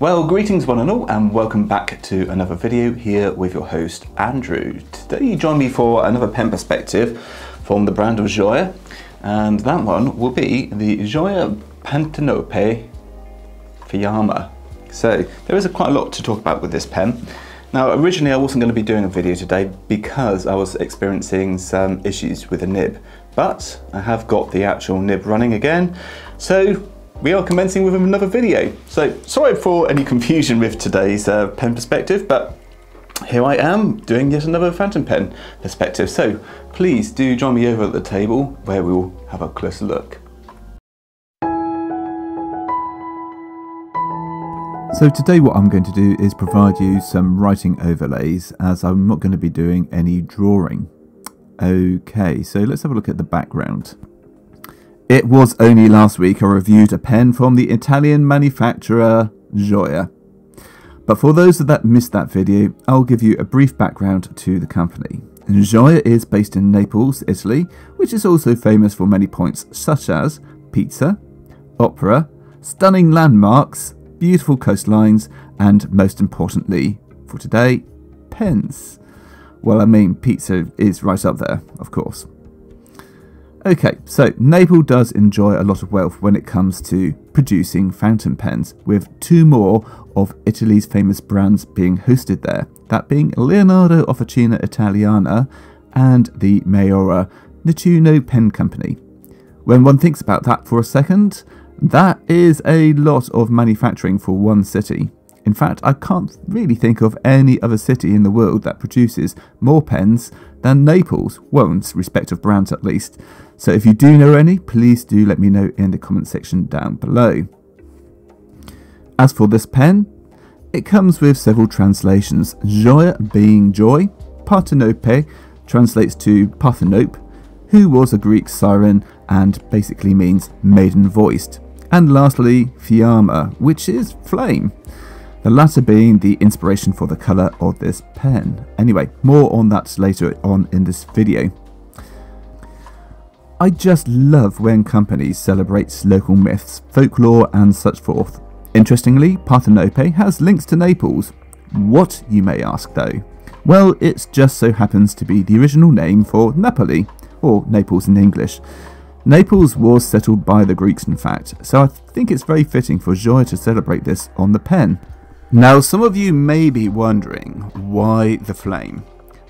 Well, greetings one and all, and welcome back to another video here with your host, Andrew. Today you join me for another pen perspective from the brand of Gioia, and that one will be the Gioia Partenope Fiamma. So there is a quite a lot to talk about with this pen. Now originally I wasn't going to be doing a video today because I was experiencing some issues with the nib, but I have got the actual nib running again, so we are commencing with another video. So sorry for any confusion with today's uh, pen perspective, but here I am doing yet another fountain pen perspective. So please do join me over at the table where we will have a closer look. So today what I'm going to do is provide you some writing overlays as I'm not going to be doing any drawing. Okay, so let's have a look at the background. It was only last week I reviewed a pen from the Italian manufacturer Gioia. But for those that missed that video, I'll give you a brief background to the company. Gioia is based in Naples, Italy, which is also famous for many points such as pizza, opera, stunning landmarks, beautiful coastlines, and most importantly, for today, pens. Well, I mean, pizza is right up there, of course. Okay, so Naples does enjoy a lot of wealth when it comes to producing fountain pens, with two more of Italy's famous brands being hosted there, that being Leonardo Officina Italiana and the Maiora Nettuno Pen Company. When one thinks about that for a second, that is a lot of manufacturing for one city. In fact, I can't really think of any other city in the world that produces more pens than Naples, well, in respect of brands at least. So if you do know any, please do let me know in the comment section down below. As for this pen, it comes with several translations. Gioia being joy, Parthenope translates to Parthenope, who was a Greek siren and basically means maiden voiced and lastly Fiamma, which is flame. The latter being the inspiration for the colour of this pen. Anyway, more on that later on in this video. I just love when companies celebrate local myths, folklore and such forth. Interestingly, Parthenope has links to Naples. What, you may ask though? Well, it just so happens to be the original name for Napoli, or Naples in English, Naples was settled by the Greeks in fact, so I think it's very fitting for Gioia to celebrate this on the pen. Now some of you may be wondering, why the flame?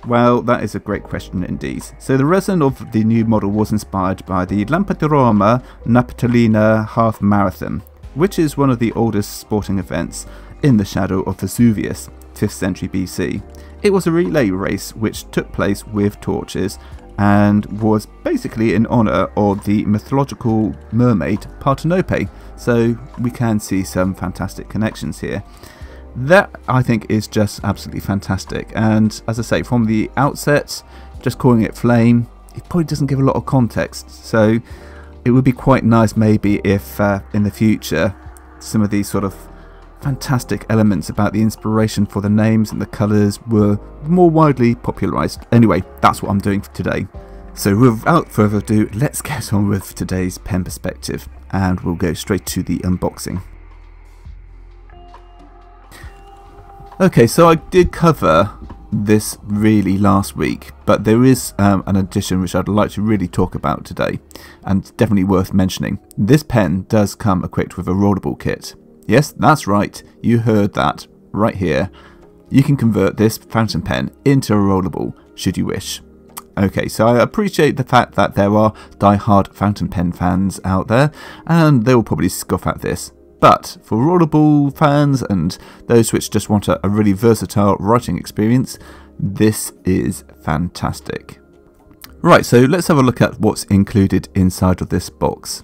Well, that is a great question indeed. So the resin of the new model was inspired by the Lampa di Napolitana Half Marathon, which is one of the oldest sporting events in the shadow of Vesuvius, 5th century BC. It was a relay race which took place with torches and was basically in honour of the mythological mermaid Partenope, So we can see some fantastic connections here. That I think is just absolutely fantastic. And as I say, from the outset, just calling it Flame, it probably doesn't give a lot of context. So it would be quite nice maybe if uh, in the future some of these sort of fantastic elements about the inspiration for the names and the colours were more widely popularised. Anyway, that's what I'm doing for today. So without further ado, let's get on with today's pen perspective and we'll go straight to the unboxing. Okay, so I did cover this really last week, but there is um, an addition which I'd like to really talk about today and definitely worth mentioning. This pen does come equipped with a rollerball kit. Yes, that's right, you heard that right here. You can convert this fountain pen into a rollerball should you wish. Okay, so I appreciate the fact that there are die-hard fountain pen fans out there, and they will probably scoff at this. But for rollerball fans and those which just want a, a really versatile writing experience, this is fantastic. Right, so let's have a look at what's included inside of this box.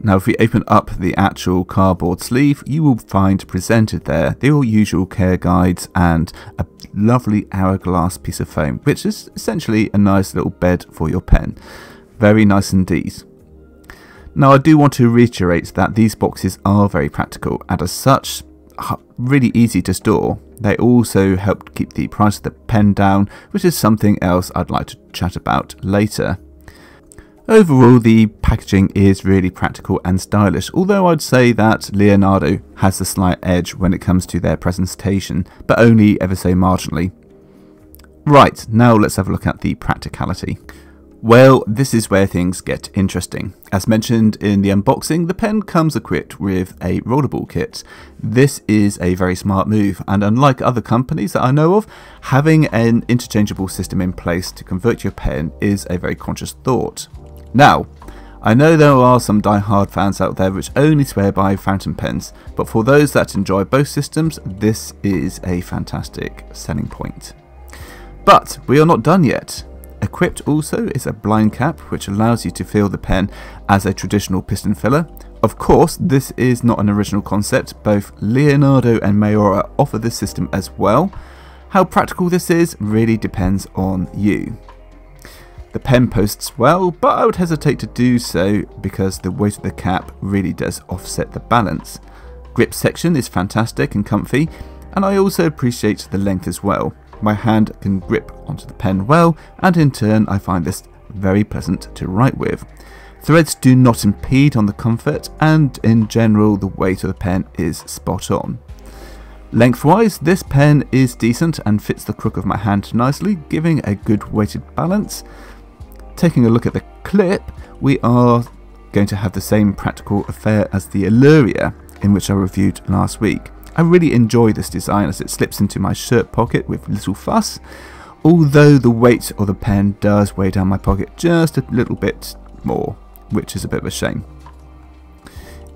Now if we open up the actual cardboard sleeve, you will find presented there the all usual care guides and a lovely hourglass piece of foam, which is essentially a nice little bed for your pen. Very nice indeed. Now I do want to reiterate that these boxes are very practical and as such really easy to store. They also help keep the price of the pen down, which is something else I'd like to chat about later. Overall, the packaging is really practical and stylish, although I'd say that Leonardo has the slight edge when it comes to their presentation, but only ever so marginally. Right, now let's have a look at the practicality. Well, this is where things get interesting. As mentioned in the unboxing, the pen comes equipped with a rollerball kit. This is a very smart move, and unlike other companies that I know of, having an interchangeable system in place to convert your pen is a very conscious thought. Now, I know there are some die-hard fans out there which only swear by fountain pens, but for those that enjoy both systems, this is a fantastic selling point. But we are not done yet. Equipped also is a blind cap which allows you to fill the pen as a traditional piston filler. Of course, this is not an original concept, both Leonardo and Maiora offer this system as well. How practical this is really depends on you. The pen posts well, but I would hesitate to do so because the weight of the cap really does offset the balance. Grip section is fantastic and comfy, and I also appreciate the length as well. My hand can grip onto the pen well, and in turn I find this very pleasant to write with. Threads do not impede on the comfort, and in general the weight of the pen is spot on. Lengthwise, this pen is decent and fits the crook of my hand nicely, giving a good weighted balance. Taking a look at the clip, we are going to have the same practical affair as the Alleria, in which I reviewed last week. I really enjoy this design as it slips into my shirt pocket with little fuss, although the weight of the pen does weigh down my pocket just a little bit more, which is a bit of a shame.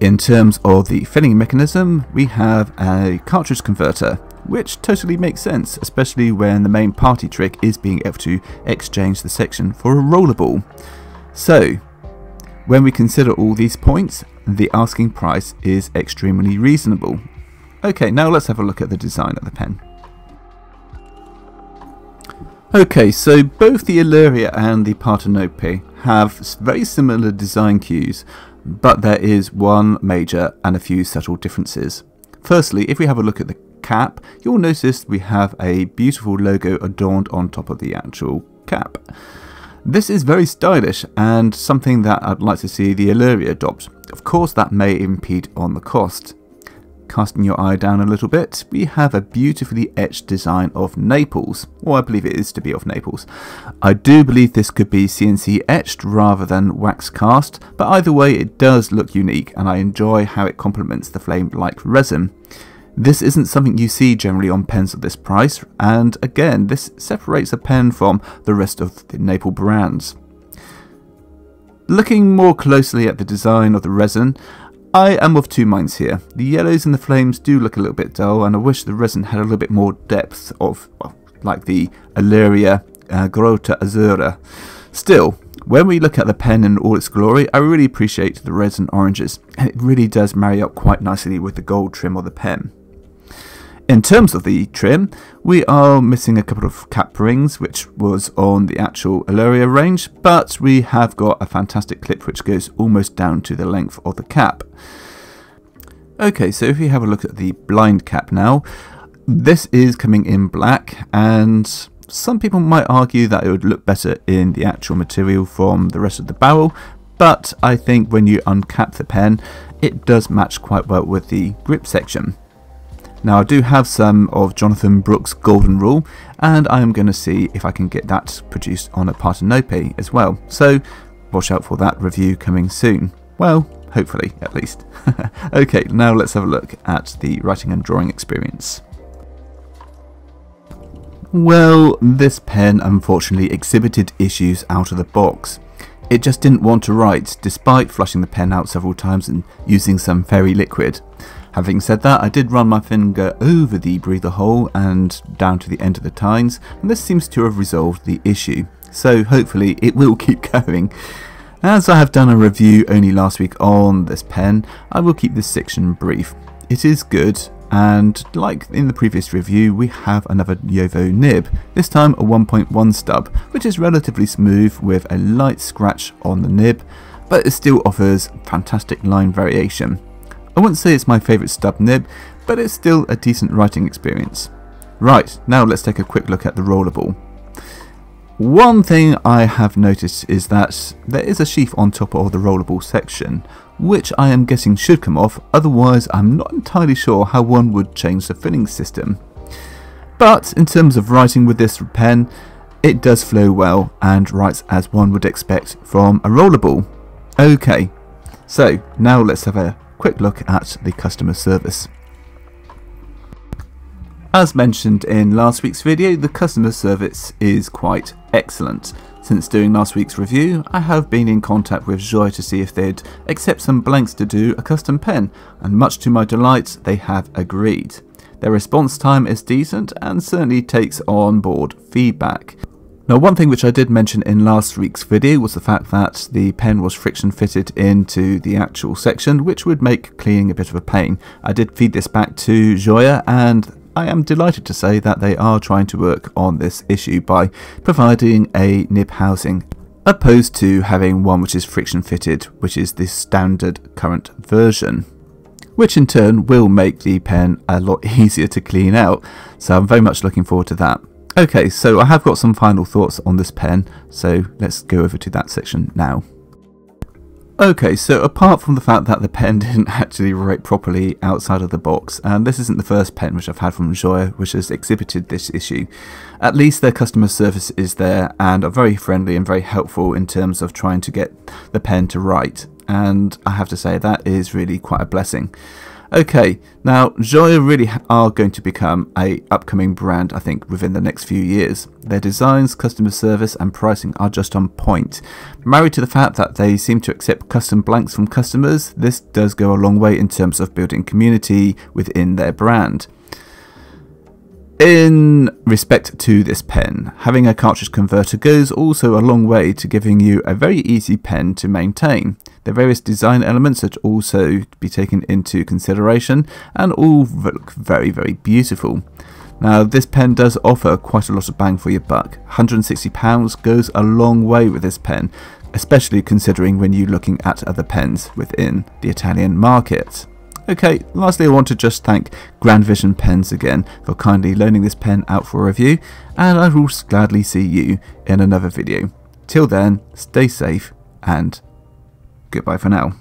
In terms of the filling mechanism, we have a cartridge converter, which totally makes sense, especially when the main party trick is being able to exchange the section for a rollerball. So, when we consider all these points, the asking price is extremely reasonable, Okay, now let's have a look at the design of the pen. Okay, so both the Alleria and the Partenope have very similar design cues, but there is one major and a few subtle differences. Firstly, if we have a look at the cap, you'll notice we have a beautiful logo adorned on top of the actual cap. This is very stylish and something that I'd like to see the Alleria adopt. Of course that may impede on the cost, Casting your eye down a little bit, we have a beautifully etched design of Naples, or I believe it is to be of Naples. I do believe this could be CNC etched rather than wax cast, but either way it does look unique and I enjoy how it complements the flame-like resin. This isn't something you see generally on pens of this price, and again, this separates a pen from the rest of the Naples brands. Looking more closely at the design of the resin, I am of two minds here. The yellows and the flames do look a little bit dull, and I wish the resin had a little bit more depth of, well, like the Alleria uh, Grotta Azzurra. Still, when we look at the pen in all its glory, I really appreciate the reds and oranges, and it really does marry up quite nicely with the gold trim of the pen. In terms of the trim, we are missing a couple of cap rings, which was on the actual Alleria range, but we have got a fantastic clip which goes almost down to the length of the cap. Okay, so if we have a look at the blind cap now, this is coming in black, and some people might argue that it would look better in the actual material from the rest of the barrel, but I think when you uncap the pen, it does match quite well with the grip section. Now I do have some of Jonathon Brooks' Golden Rule and I am going to see if I can get that produced on a Partenope as well. So watch out for that review coming soon. Well, hopefully at least. okay, now let's have a look at the writing and drawing experience. Well, this pen unfortunately exhibited issues out of the box. It just didn't want to write, despite flushing the pen out several times and using some fairy liquid. Having said that, I did run my finger over the breather hole and down to the end of the tines, and this seems to have resolved the issue. So hopefully it will keep going. As I have done a review only last week on this pen, I will keep this section brief. It is good, and like in the previous review, we have another JoWo nib, this time a 1.1 stub, which is relatively smooth with a light scratch on the nib, but it still offers fantastic line variation. I wouldn't say it's my favourite stub nib, but it's still a decent writing experience. Right, now let's take a quick look at the rollerball. One thing I have noticed is that there is a sheath on top of the rollerball section, which I am guessing should come off, otherwise I'm not entirely sure how one would change the filling system. But in terms of writing with this pen, it does flow well and writes as one would expect from a rollerball. Okay, so now let's have a quick look at the customer service. As mentioned in last week's video, the customer service is quite excellent. Since doing last week's review, I have been in contact with Joy to see if they'd accept some blanks to do a custom pen, and much to my delight, they have agreed. Their response time is decent and certainly takes on board feedback. Now one thing which I did mention in last week's video was the fact that the pen was friction fitted into the actual section which would make cleaning a bit of a pain. I did feed this back to Gioia and I am delighted to say that they are trying to work on this issue by providing a nib housing opposed to having one which is friction fitted which is the standard current version which in turn will make the pen a lot easier to clean out so I'm very much looking forward to that. Okay so I have got some final thoughts on this pen so let's go over to that section now. Okay, so apart from the fact that the pen didn't actually write properly outside of the box, and this isn't the first pen which I've had from Gioia which has exhibited this issue, at least their customer service is there and are very friendly and very helpful in terms of trying to get the pen to write, and I have to say that is really quite a blessing. Okay, now Gioia really are going to become a upcoming brand I think within the next few years. Their designs, customer service and pricing are just on point. Married to the fact that they seem to accept custom blanks from customers, this does go a long way in terms of building community within their brand. In respect to this pen, having a cartridge converter goes also a long way to giving you a very easy pen to maintain. The various design elements should also be taken into consideration and all look very very beautiful. Now this pen does offer quite a lot of bang for your buck. £160 goes a long way with this pen, especially considering when you're looking at other pens within the Italian market. Okay, lastly I want to just thank Grand Vision Pens again for kindly loaning this pen out for a review and I will gladly see you in another video. Till then, stay safe and goodbye for now.